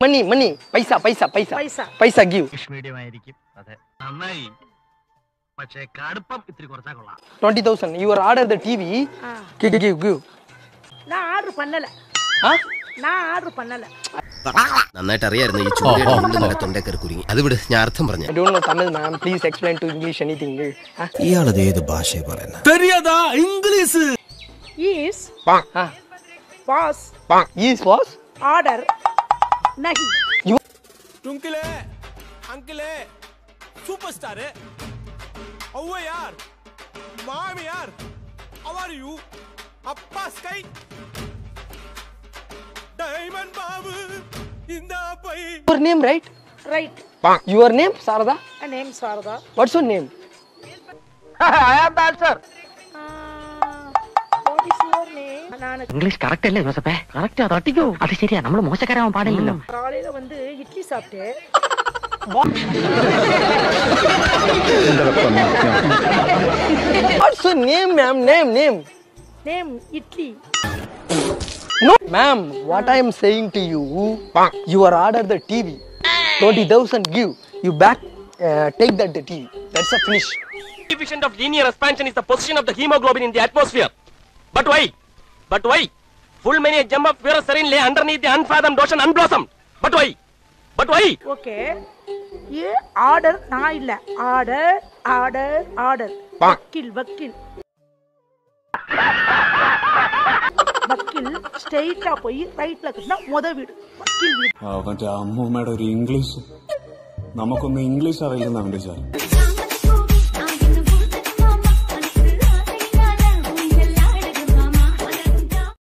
മണി മണി പൈസ പൈസ പൈസ. പൈസ. ഗീവ് മീഡിയം ആയിരിക്കും. അതെ. നന്നായി. പക്ഷേ കടുപ്പം ഇത്തിരി കുറച്ചാ കൊള്ളാം. Twenty thousand your the T V give give நான் ஆர்டர் பண்ணல நான் பண்ணல വിട് ഞാൻ പ്ലീസ് ടു ഇംഗ്ലീഷ് എനിതിങ് പറയുന്നത് English. Is pass is order नहीं। ट्विंकल है अंकल है सुपरस्टार है। अव्व यार माम यार अवर यू अप्पा स्काई डायमंड बाबू इंदा पाई। Your name write write your name Sharada name Sharada what's your name I am answer நான் இங்கிலீஷ் கரெக்ட் இல்ல யோசப்ப கரெக்ட் அது அடிக்கோ அது சரியா நம்ம மோசக்காரன் பாடல காலையில வந்து இட்லி சாப்பிட்டு What's your name, ma'am? Name, name. Name, Italy. No, ma'am. What I am saying to you, you are order the TV. 20,000 give. You back, uh, take that the TV. That's a finish. Coefficient of linear expansion is the position of the hemoglobin in the atmosphere. But why? But why? Full many a gem of pure serene lay underneath the unfathomed ocean unblossom. But why? But why? Okay. Ye order na illa. Order, order, order. Vakkil, vakkil. Vakkil, straight up, right like na mother vid. Vakkil vid. Avante ammu meda oru english. നമുക്കൊന്ന് English അറിയില്ലെന്നാണ് വിചാരം